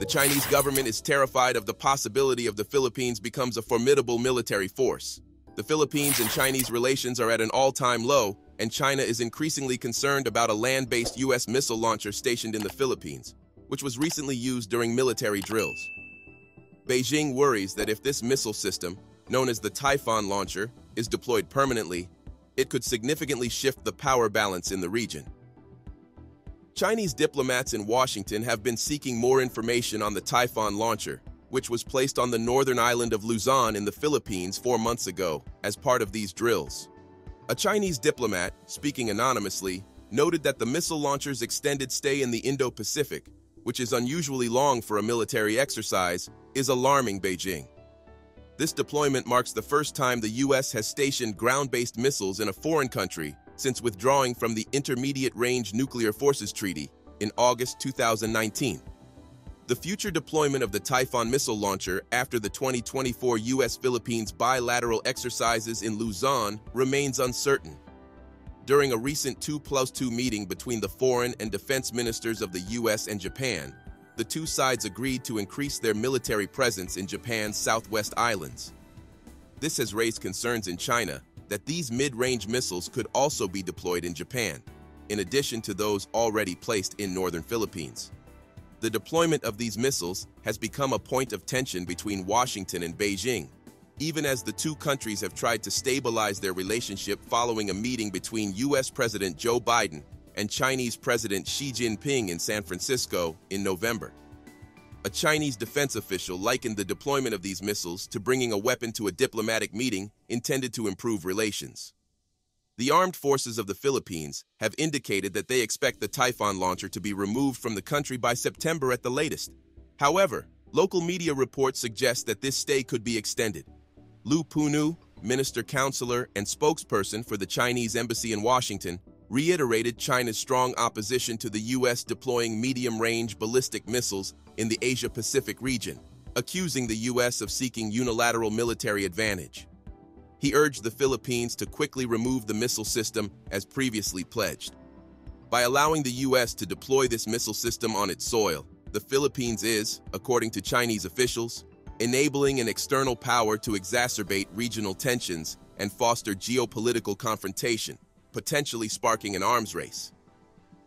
The Chinese government is terrified of the possibility of the Philippines becomes a formidable military force. The Philippines and Chinese relations are at an all-time low, and China is increasingly concerned about a land-based U.S. missile launcher stationed in the Philippines, which was recently used during military drills. Beijing worries that if this missile system, known as the Typhoon launcher, is deployed permanently, it could significantly shift the power balance in the region. Chinese diplomats in Washington have been seeking more information on the Typhoon launcher, which was placed on the northern island of Luzon in the Philippines four months ago as part of these drills. A Chinese diplomat, speaking anonymously, noted that the missile launcher's extended stay in the Indo-Pacific, which is unusually long for a military exercise, is alarming Beijing. This deployment marks the first time the U.S. has stationed ground-based missiles in a foreign country since withdrawing from the Intermediate Range Nuclear Forces Treaty in August 2019. The future deployment of the Typhoon missile launcher after the 2024 U.S.-Philippines bilateral exercises in Luzon remains uncertain. During a recent 2 plus 2 meeting between the foreign and defense ministers of the U.S. and Japan, the two sides agreed to increase their military presence in Japan's Southwest Islands. This has raised concerns in China that these mid-range missiles could also be deployed in Japan, in addition to those already placed in northern Philippines. The deployment of these missiles has become a point of tension between Washington and Beijing, even as the two countries have tried to stabilize their relationship following a meeting between U.S. President Joe Biden and Chinese President Xi Jinping in San Francisco in November. A Chinese defense official likened the deployment of these missiles to bringing a weapon to a diplomatic meeting intended to improve relations. The armed forces of the Philippines have indicated that they expect the Typhoon launcher to be removed from the country by September at the latest. However, local media reports suggest that this stay could be extended. Liu Pengyu, minister counselor and spokesperson for the Chinese embassy in Washington, reiterated China's strong opposition to the U.S. deploying medium-range ballistic missiles in the Asia-Pacific region, accusing the U.S. of seeking unilateral military advantage. He urged the Philippines to quickly remove the missile system as previously pledged. By allowing the U.S. to deploy this missile system on its soil, the Philippines is, according to Chinese officials, enabling an external power to exacerbate regional tensions and foster geopolitical confrontation, potentially sparking an arms race.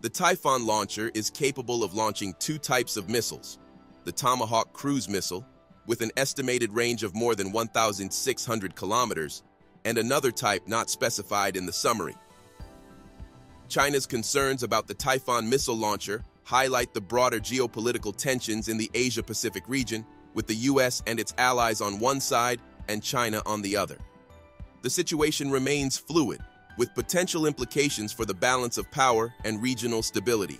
The Typhoon launcher is capable of launching two types of missiles, the Tomahawk cruise missile, with an estimated range of more than 1,600 kilometers, and another type not specified in the summary. China's concerns about the Typhoon missile launcher highlight the broader geopolitical tensions in the Asia-Pacific region, with the U.S. and its allies on one side and China on the other. The situation remains fluid, with potential implications for the balance of power and regional stability.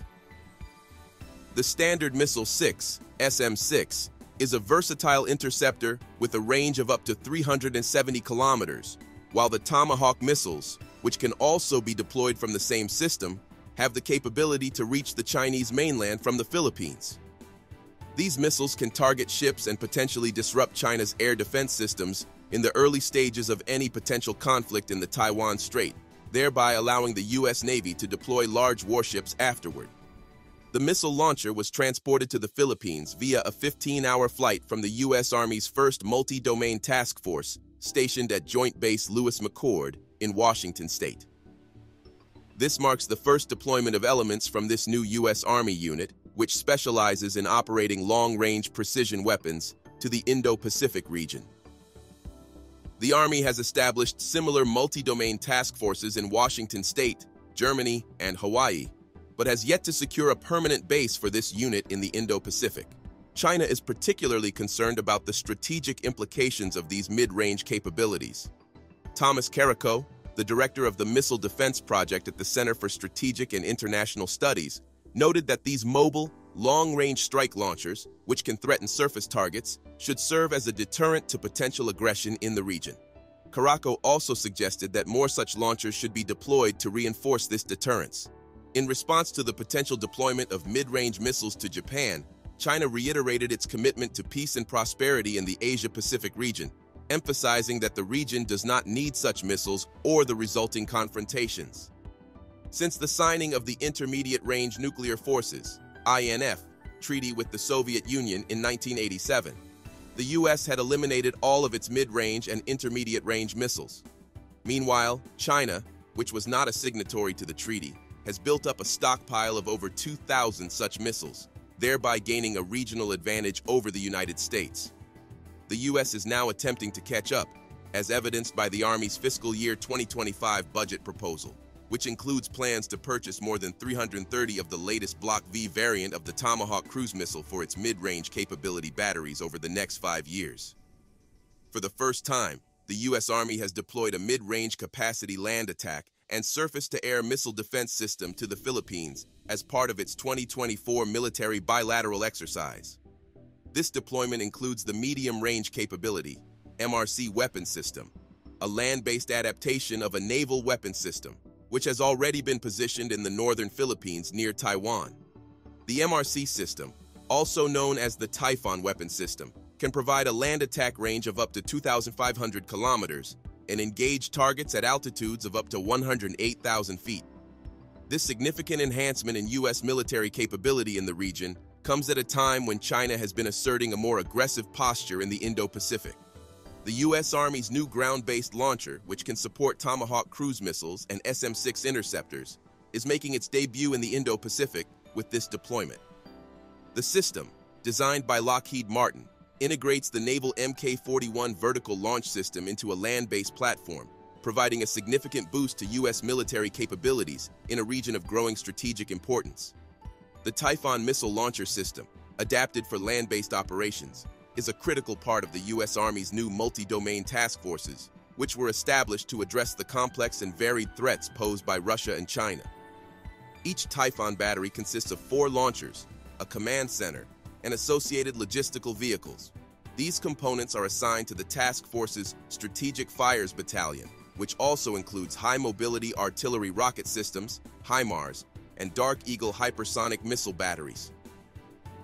The Standard Missile 6, SM-6, is a versatile interceptor with a range of up to 370 kilometers, while the Tomahawk missiles, which can also be deployed from the same system, have the capability to reach the Chinese mainland from the Philippines. These missiles can target ships and potentially disrupt China's air defense systems in the early stages of any potential conflict in the Taiwan Strait, thereby allowing the U.S. Navy to deploy large warships afterward. The missile launcher was transported to the Philippines via a 15-hour flight from the U.S. Army's 1st Multi-Domain Task Force, stationed at Joint Base Lewis McChord in Washington state. This marks the first deployment of elements from this new U.S. Army unit, which specializes in operating long-range precision weapons, to the Indo-Pacific region. The Army has established similar multi-domain task forces in Washington state, Germany, and Hawaii, but has yet to secure a permanent base for this unit in the Indo-Pacific. China is particularly concerned about the strategic implications of these mid-range capabilities. Thomas Karako, the director of the Missile Defense Project at the Center for Strategic and International Studies, noted that these mobile, long-range strike launchers, which can threaten surface targets, should serve as a deterrent to potential aggression in the region. Karako also suggested that more such launchers should be deployed to reinforce this deterrence. In response to the potential deployment of mid-range missiles to Japan, China reiterated its commitment to peace and prosperity in the Asia-Pacific region, emphasizing that the region does not need such missiles or the resulting confrontations. Since the signing of the Intermediate Range Nuclear Forces, INF, treaty with the Soviet Union in 1987. The U.S. had eliminated all of its mid-range and intermediate-range missiles. Meanwhile, China, which was not a signatory to the treaty, has built up a stockpile of over 2,000 such missiles, thereby gaining a regional advantage over the United States. The U.S. is now attempting to catch up, as evidenced by the Army's fiscal year 2025 budget proposal, which includes plans to purchase more than 330 of the latest Block V variant of the Tomahawk cruise missile for its mid-range capability batteries over the next five years. For the first time, the U.S. Army has deployed a mid-range capacity land attack and surface-to-air missile defense system to the Philippines as part of its 2024 military bilateral exercise. This deployment includes the medium-range capability, MRC weapon system, a land-based adaptation of a naval weapon system, which has already been positioned in the northern Philippines near Taiwan. The MRC system, also known as the Typhon weapon system, can provide a land attack range of up to 2,500 kilometers and engage targets at altitudes of up to 108,000 feet. This significant enhancement in U.S. military capability in the region comes at a time when China has been asserting a more aggressive posture in the Indo-Pacific. The U.S. Army's new ground-based launcher, which can support Tomahawk cruise missiles and SM-6 interceptors, is making its debut in the Indo-Pacific with this deployment. The system, designed by Lockheed Martin, integrates the naval Mk-41 vertical launch system into a land-based platform, providing a significant boost to U.S. military capabilities in a region of growing strategic importance. The Typhon missile launcher system, adapted for land-based operations, is a critical part of the U.S. Army's new multi-domain task forces, which were established to address the complex and varied threats posed by Russia and China. Each Typhon battery consists of four launchers, a command center, and associated logistical vehicles. These components are assigned to the task force's Strategic Fires Battalion, which also includes high-mobility artillery rocket systems, HIMARS, and Dark Eagle hypersonic missile batteries.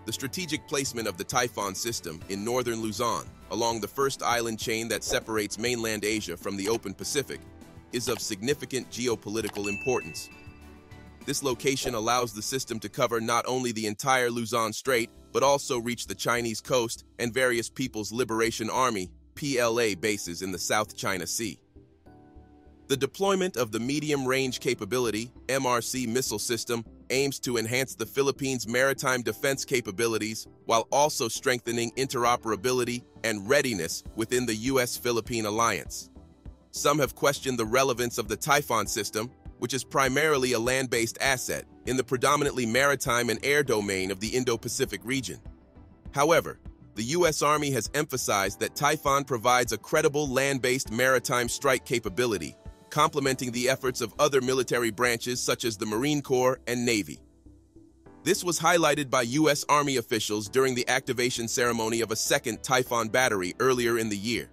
The strategic placement of the Typhon system in northern Luzon, along the first island chain that separates mainland Asia from the open Pacific, is of significant geopolitical importance. This location allows the system to cover not only the entire Luzon Strait, but also reach the Chinese coast and various People's Liberation Army PLA bases in the South China Sea. The deployment of the Medium Range Capability MRC missile system aims to enhance the Philippines' maritime defense capabilities while also strengthening interoperability and readiness within the U.S.-Philippine alliance. Some have questioned the relevance of the Typhon system, which is primarily a land-based asset in the predominantly maritime and air domain of the Indo-Pacific region. However, the U.S. Army has emphasized that Typhon provides a credible land-based maritime strike capability, complementing the efforts of other military branches such as the Marine Corps and Navy. This was highlighted by U.S. Army officials during the activation ceremony of a second Typhon battery earlier in the year.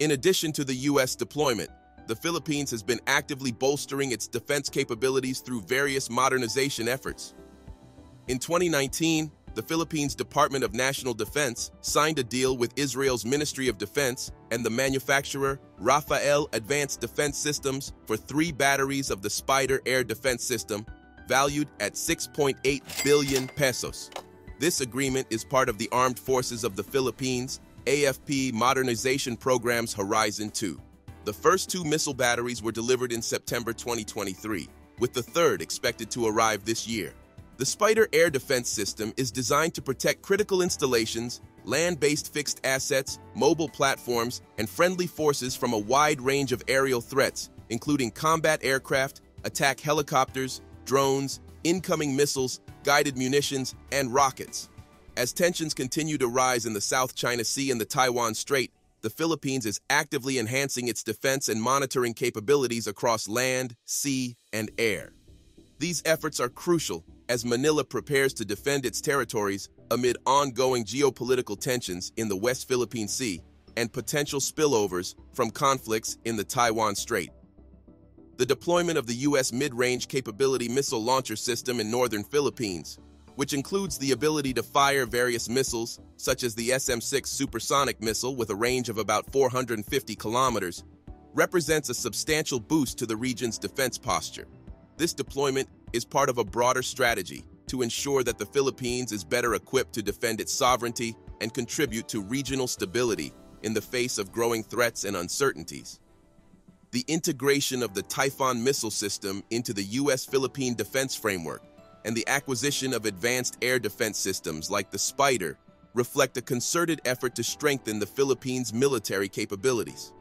In addition to the U.S. deployment, the Philippines has been actively bolstering its defense capabilities through various modernization efforts. In 2019, the Philippines Department of National Defense signed a deal with Israel's Ministry of Defense and the manufacturer Rafael Advanced Defense Systems for three batteries of the Spider air defense system, valued at 6.8 billion pesos. This agreement is part of the Armed Forces of the Philippines AFP Modernization Program's Horizon 2. The first two missile batteries were delivered in September 2023, with the third expected to arrive this year. The Spider air defense system is designed to protect critical installations, land-based fixed assets, mobile platforms, and friendly forces from a wide range of aerial threats, including combat aircraft, attack helicopters, drones, incoming missiles, guided munitions, and rockets. As tensions continue to rise in the South China Sea and the Taiwan Strait, the Philippines is actively enhancing its defense and monitoring capabilities across land, sea, and air. These efforts are crucial as Manila prepares to defend its territories amid ongoing geopolitical tensions in the West Philippine Sea and potential spillovers from conflicts in the Taiwan Strait. The deployment of the U.S. Mid-Range Capability Missile Launcher System in northern Philippines which includes the ability to fire various missiles, such as the SM-6 supersonic missile with a range of about 450 kilometers, represents a substantial boost to the region's defense posture. This deployment is part of a broader strategy to ensure that the Philippines is better equipped to defend its sovereignty and contribute to regional stability in the face of growing threats and uncertainties. The integration of the Typhoon missile system into the U.S.-Philippine defense framework and the acquisition of advanced air defense systems like the Spider reflect a concerted effort to strengthen the Philippines' military capabilities.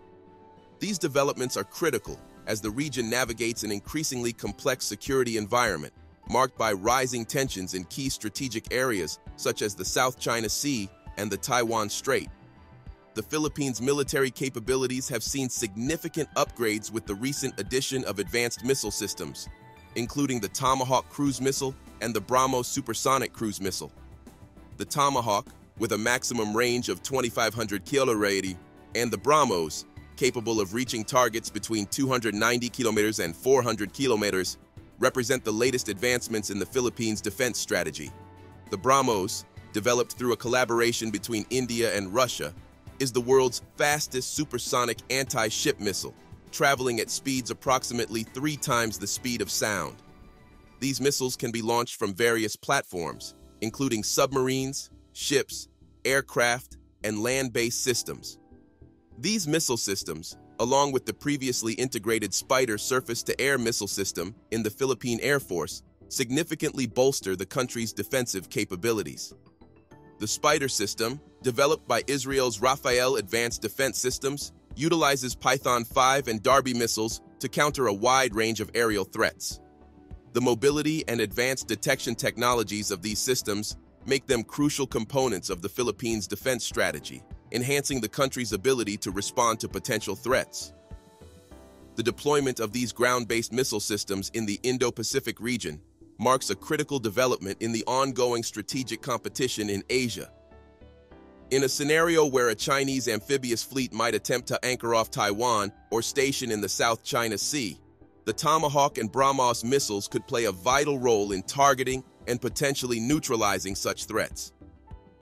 These developments are critical as the region navigates an increasingly complex security environment marked by rising tensions in key strategic areas such as the South China Sea and the Taiwan Strait. The Philippines' military capabilities have seen significant upgrades with the recent addition of advanced missile systems, including the Tomahawk cruise missile and the BrahMos supersonic cruise missile. The Tomahawk, with a maximum range of 2,500 kilometer, and the BrahMos, capable of reaching targets between 290 kilometers and 400 kilometers, represent the latest advancements in the Philippines' defense strategy. The BrahMos, developed through a collaboration between India and Russia, is the world's fastest supersonic anti-ship missile, traveling at speeds approximately three times the speed of sound. These missiles can be launched from various platforms, including submarines, ships, aircraft, and land-based systems. These missile systems, along with the previously integrated Spider surface-to-air missile system in the Philippine Air Force, significantly bolster the country's defensive capabilities. The Spider system, developed by Israel's Rafael Advanced Defense Systems, utilizes Python 5 and Derby missiles to counter a wide range of aerial threats. The mobility and advanced detection technologies of these systems make them crucial components of the Philippines' defense strategy enhancing the country's ability to respond to potential threats. The deployment of these ground-based missile systems in the Indo-Pacific region marks a critical development in the ongoing strategic competition in Asia. In a scenario where a Chinese amphibious fleet might attempt to anchor off Taiwan or station in the South China Sea, the Tomahawk and BrahMos missiles could play a vital role in targeting and potentially neutralizing such threats.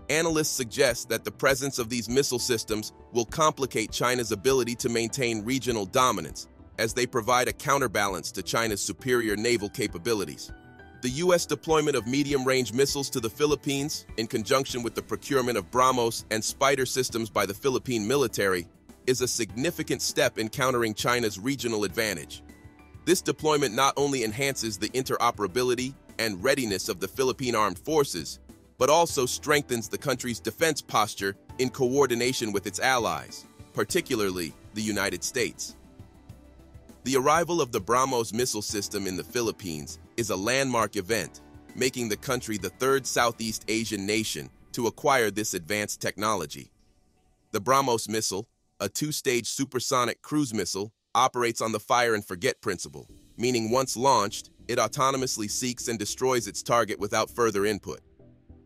Analysts suggest that the presence of these missile systems will complicate China's ability to maintain regional dominance, as they provide a counterbalance to China's superior naval capabilities. The U.S. deployment of medium-range missiles to the Philippines, in conjunction with the procurement of BrahMos and Spider systems by the Philippine military, is a significant step in countering China's regional advantage. This deployment not only enhances the interoperability and readiness of the Philippine Armed Forces, but also strengthens the country's defense posture in coordination with its allies, particularly the United States. The arrival of the BrahMos missile system in the Philippines is a landmark event, making the country the third Southeast Asian nation to acquire this advanced technology. The BrahMos missile, a two-stage supersonic cruise missile, operates on the fire and forget principle, meaning once launched, it autonomously seeks and destroys its target without further input.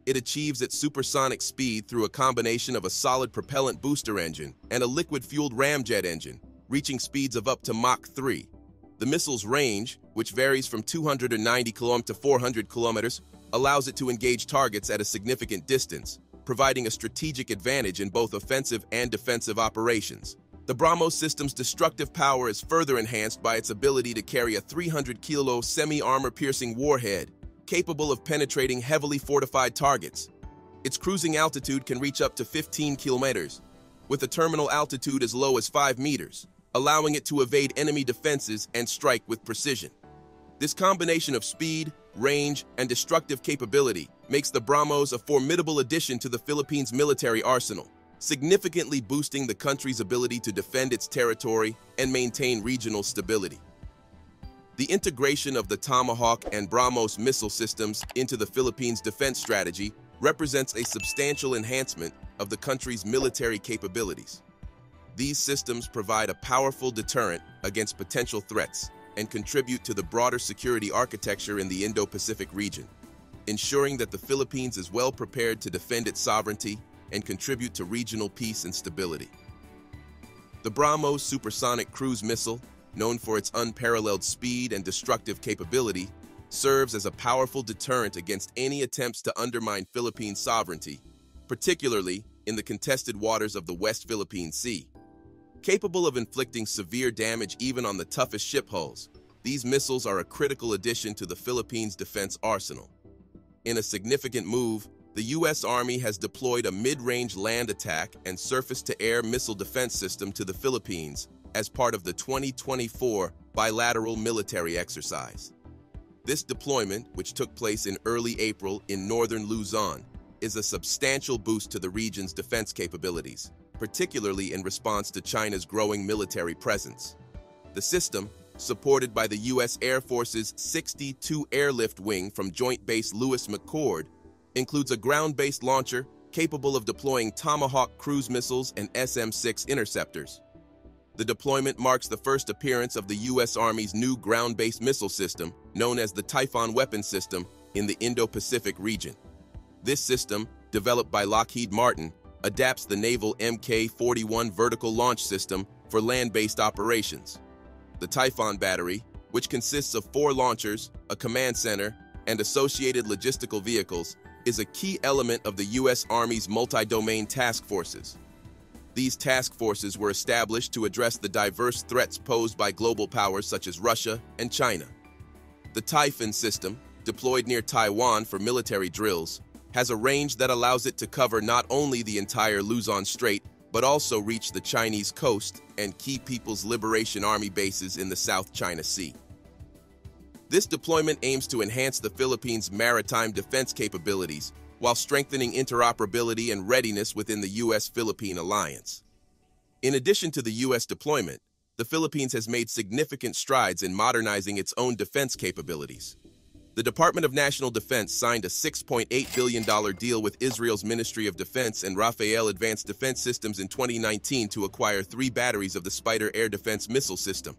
It achieves its supersonic speed through a combination of a solid propellant booster engine and a liquid-fueled ramjet engine, reaching speeds of up to Mach 3. The missile's range, which varies from 290 km to 400 kilometers, allows it to engage targets at a significant distance, providing a strategic advantage in both offensive and defensive operations. The BrahMos system's destructive power is further enhanced by its ability to carry a 300-kilo semi-armor-piercing warhead, capable of penetrating heavily fortified targets. Its cruising altitude can reach up to 15 kilometers, with a terminal altitude as low as 5 meters, allowing it to evade enemy defenses and strike with precision. This combination of speed, range, and destructive capability makes the BrahMos a formidable addition to the Philippines' military arsenal, significantly boosting the country's ability to defend its territory and maintain regional stability. The integration of the Tomahawk and BrahMos missile systems into the Philippines' defense strategy represents a substantial enhancement of the country's military capabilities. These systems provide a powerful deterrent against potential threats and contribute to the broader security architecture in the Indo-Pacific region, ensuring that the Philippines is well prepared to defend its sovereignty and contribute to regional peace and stability. The BrahMos supersonic cruise missile known for its unparalleled speed and destructive capability, serves as a powerful deterrent against any attempts to undermine Philippine sovereignty, particularly in the contested waters of the West Philippine Sea. Capable of inflicting severe damage even on the toughest ship hulls, these missiles are a critical addition to the Philippines' defense arsenal. In a significant move, the U.S. Army has deployed a mid-range land attack and surface-to-air missile defense system to the Philippines as part of the 2024 bilateral military exercise. This deployment, which took place in early April in northern Luzon, is a substantial boost to the region's defense capabilities, particularly in response to China's growing military presence. The system, supported by the U.S. Air Force's 62 Airlift Wing from Joint Base Lewis McChord, includes a ground-based launcher capable of deploying Tomahawk cruise missiles and SM-6 interceptors. The deployment marks the first appearance of the U.S. Army's new ground-based missile system, known as the Typhoon Weapon System, in the Indo-Pacific region. This system, developed by Lockheed Martin, adapts the naval Mk-41 vertical launch system for land-based operations. The Typhoon battery, which consists of four launchers, a command center, and associated logistical vehicles, is a key element of the U.S. Army's multi-domain task forces. These task forces were established to address the diverse threats posed by global powers such as Russia and China. The Typhoon system, deployed near Taiwan for military drills, has a range that allows it to cover not only the entire Luzon Strait, but also reach the Chinese coast and key People's Liberation Army bases in the South China Sea. This deployment aims to enhance the Philippines' maritime defense capabilities while strengthening interoperability and readiness within the U.S.-Philippine alliance. In addition to the U.S. deployment, the Philippines has made significant strides in modernizing its own defense capabilities. The Department of National Defense signed a $6.8 billion deal with Israel's Ministry of Defense and Rafael Advanced Defense Systems in 2019 to acquire three batteries of the Spider air defense missile system.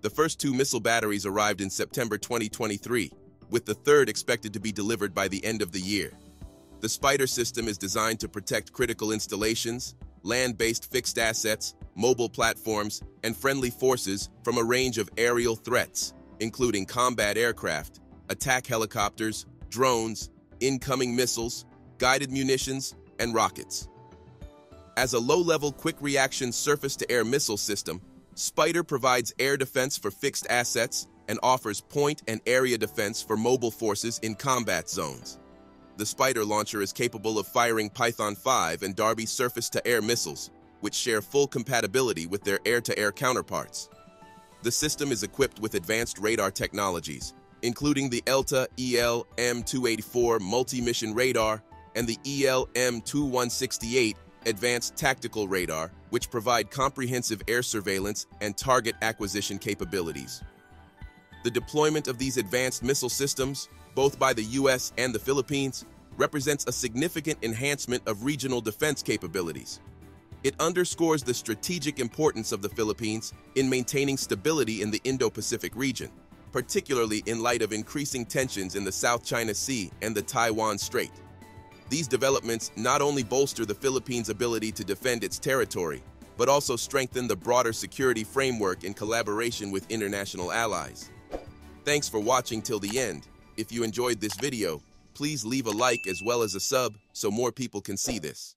The first two missile batteries arrived in September 2023, with the third expected to be delivered by the end of the year. The Spider system is designed to protect critical installations, land-based fixed assets, mobile platforms, and friendly forces from a range of aerial threats, including combat aircraft, attack helicopters, drones, incoming missiles, guided munitions, and rockets. As a low-level quick-reaction surface-to-air missile system, Spider provides air defense for fixed assets and offers point and area defense for mobile forces in combat zones. The Spider launcher is capable of firing Python 5 and Derby surface-to-air missiles, which share full compatibility with their air-to-air -air counterparts. The system is equipped with advanced radar technologies, including the ELTA EL-M284 multi-mission radar and the EL-M2168 advanced tactical radar, which provide comprehensive air surveillance and target acquisition capabilities. The deployment of these advanced missile systems both by the U.S. and the Philippines, represents a significant enhancement of regional defense capabilities. It underscores the strategic importance of the Philippines in maintaining stability in the Indo-Pacific region, particularly in light of increasing tensions in the South China Sea and the Taiwan Strait. These developments not only bolster the Philippines' ability to defend its territory, but also strengthen the broader security framework in collaboration with international allies. Thanks for watching till the end. If you enjoyed this video, please leave a like as well as a sub so more people can see this.